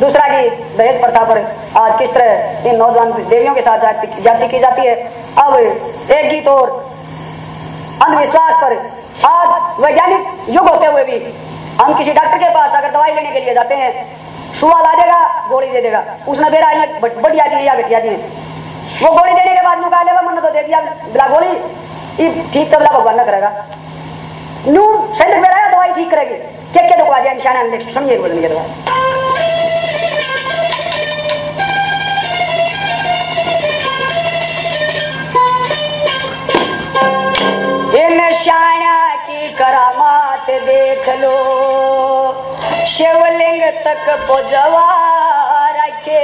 दूसरा गीत दहेज प्रथा पर आज किस तरह इन नौजवान देवियों के साथ जाति की जाती है? अब एक गीत और अंधविश्वास पर आज वैज्ञानिक युग होते हुए भी हम किसी डॉक्टर के पास अगर दवाई लेने के लिए जाते हैं सुबह ला देगा, गोली दे देगा। उसने बेरा बढ़िया दी या घटिया दी वो गोली देने के बाद मुका लेगा मन तो दे दिया, बिला गोली। ठीक तो बिला भगवान न करेगा। नू सही बेरा दवाई ठीक करेगी। क्या क्या तो आ जाए निशान सुनिए बोलने के दवा तक पुजवा रखे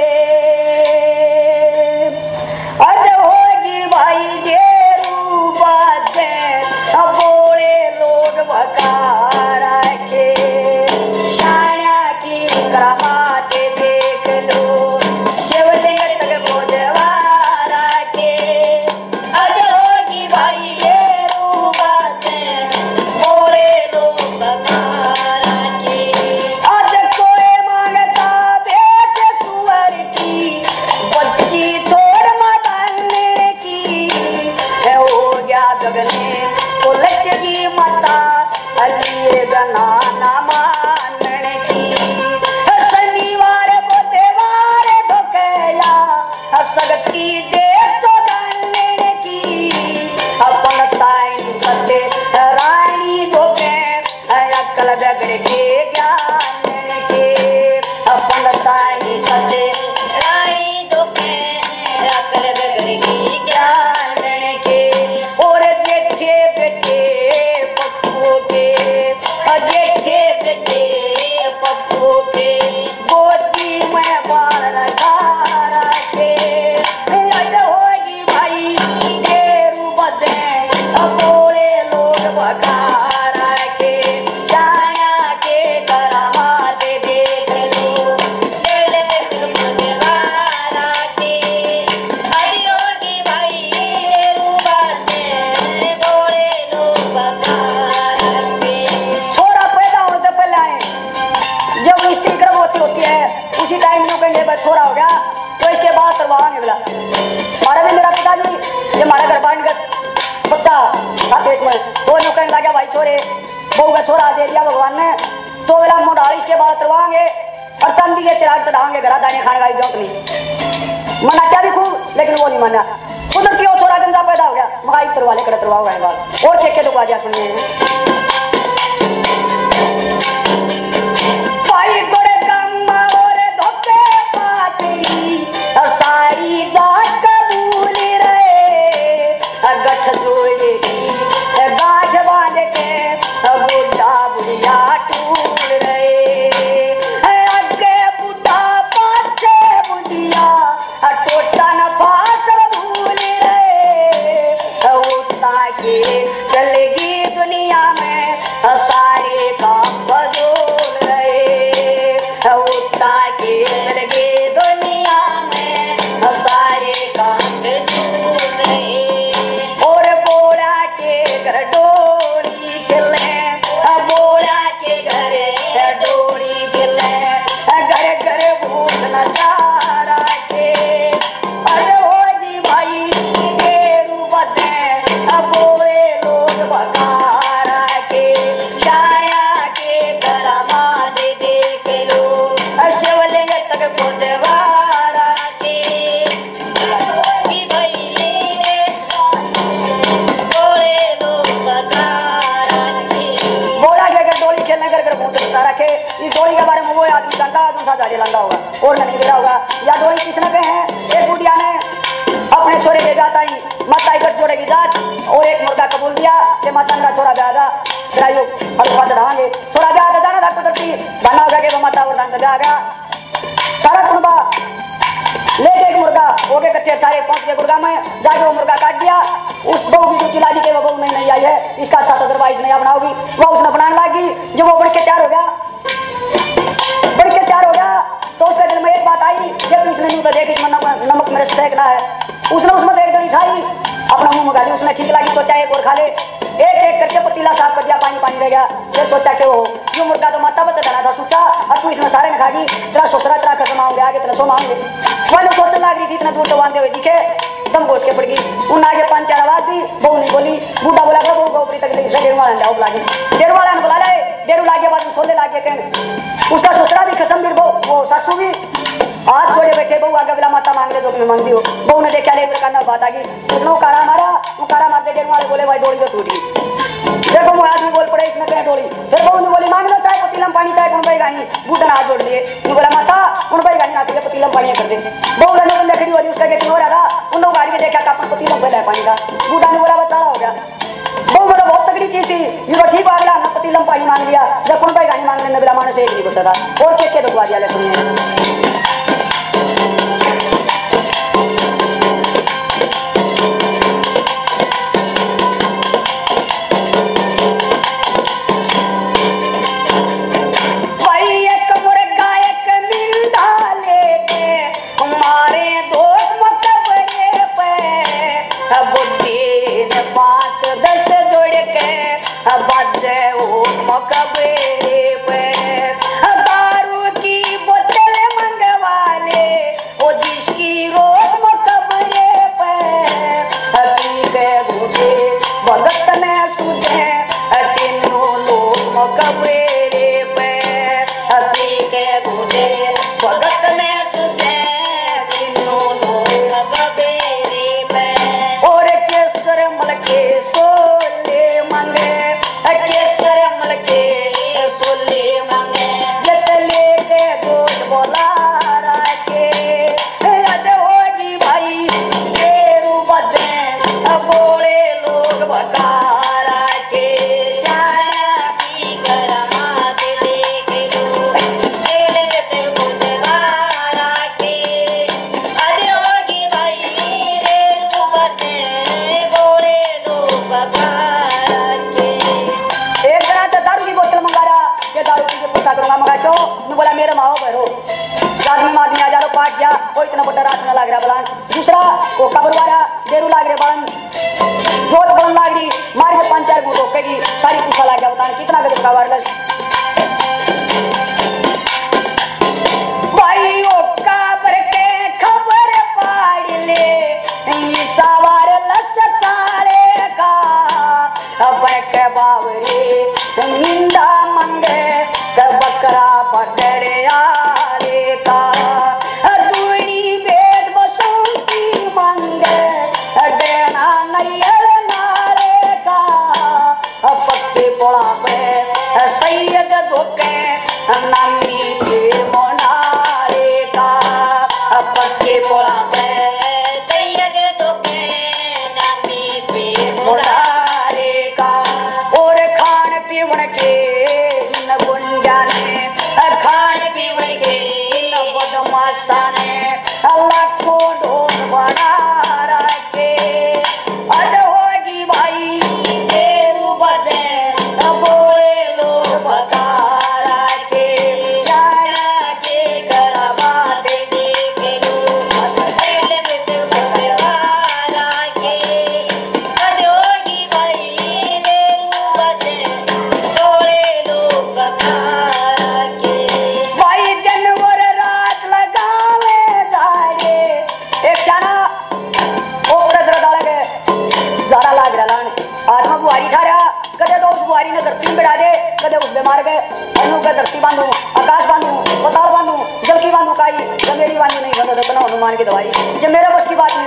day to day. तो भाई छोरे बहू छोरा दे दिया भगवान ने तो बोला मुंडा के बाल करवाएँगे और तंदी के चिराग चढ़ाएँगे घर दाने खाने का ही ज़रूरत नहीं मना क्या भी खूब लेकिन वो नहीं माना उधर की छोरा गंदा पैदा हो गया मगाई तरवा लेकर तरवाओ बात और ठेके तो बाजा सुनने घर लंदा होगा। और नहीं गिरा होगा। या डोली किसने पे है। एक बुढ़िया ने अपने छोरे के जाता ही माता इकट छोड़े की जात और एक मुर्गा कबूल दिया कि माता का छोरा ब्याह था। फिराइयो हल्का चढ़ाएँगे छोरा था जाना था कुदरती बना होगा कि वो माता और दान ब्याह गया। सारा कुनबा लेके एक मुर्गा हो गए कच्चे सारे पहुँच गए गुड़गा में। जाके वो मुर्गा काट दिया। उस बहू की जो चिल्ला दी कि वो बहू नहीं, नहीं आई है। इसका अच्छा तजर्बा इसने बनाओगी वो उसने बनाने लगी। जब वो बढ़ के तैयार हो फेंकना है। उसने उसमें देख गई खाई, अपना मुँह में गाली उसने ठीक लगी तो चाहे एक और खा ले। एक एक करके पतीला साफ़ कर दिया, पानी पानी रह गया। फिर सोचा कि वो क्यों मुर्गा तो माता बता डाला था, सोचा, अब तू इसमें सारे ने खागी तेरा सोचरा तेरा कसम आओगे आगे तेरा सो मांगे मैंने सोचने लग रही थी इतना दूर तो बांधे हुए दिखे। दम गोद के पड़ गई। उन आगे पाँच चार आवाज़ दी, बहू नहीं बोली, बूढ़ा बोला था बहू गोबरी तक डेढ़ वाला ने लागे डेढ़ वाला बुला लाए डेढ़ लागे बाद में सोले लागे कहें। उसका सोचरा भी कसम भी वो सासू भी हाथ जोड़े बैठे, बहु आगे बिला, माता मांग ले तो अपने मांग दियो बहू ने देखा, ले करना बात आ गई उसने उकारा मारा उकारा मारते डेढ़ वाले बोले, भाई डोली तो टूट। देखो वो आदमी बोल पड़े इसने कहीं डोली। फिर बहू ने बोली, मांग लो चाहे पतीलम पानी चाहे उन भाई गानी बूढ़ा हाथ जोड़ लिए। उन्होंने बोला, माता उन भाई गानी आती है पतीलम पानी कर दे बहू ने बंदे खड़ी हो उसका गेट हो रहा। उन लोग गाड़ी के देखा का पतीलम पहले पानी का बूढ़ा ने बोला बच्चा हो गया। बहु बोला, बहुत तगड़ी चीज़ थी, ये ठीक आ गया ना पतीलम पानी मांग लिया। जब उन भाई गानी मांगने ने बिला, माने एक नहीं बचा था। और के के दुखवा दिया ले सुनिए। एकनं बटर आचना लागऱ्या बलान। दुसरा कोका बरवारा देरू बलान, बळन जोत बळन लागरी मार्ग पंचार गुटो पेगी सारी पुसा लाग्या बलान। कितना गजब का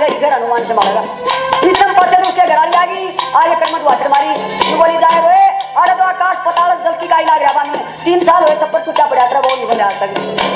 ने फिर हनुमान से मारेगा तीसम परसेंट उसके घर आ गई आगे कड़मट वाटर मारी। सुबह जाए हुए अरे तो आकाश पताल जल्दी का इलाज रहा तीन साल हुए छप्पर छुट्टा पड़ा था बहुत निकल आता